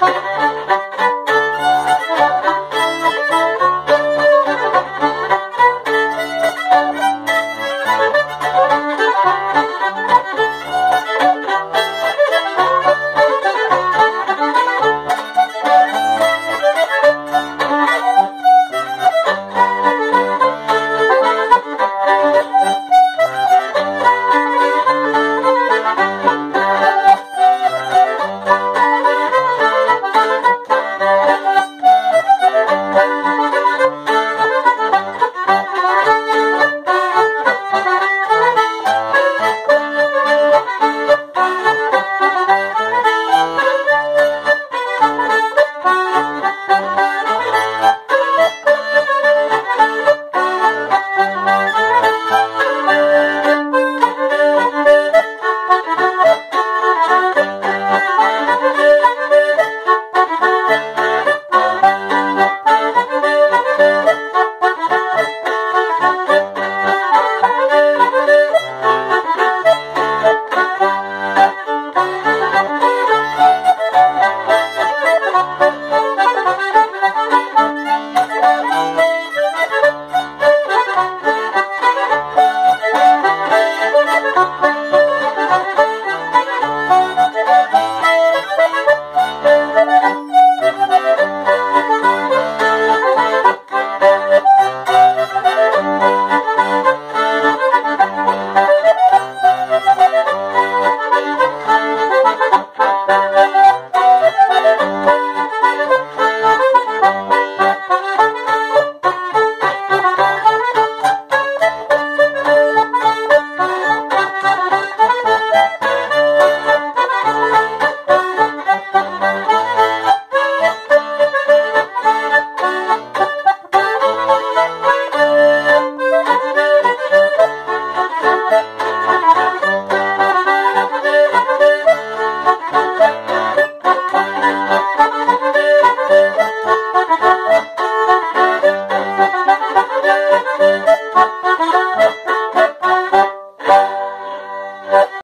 Bye. Ha ha ha!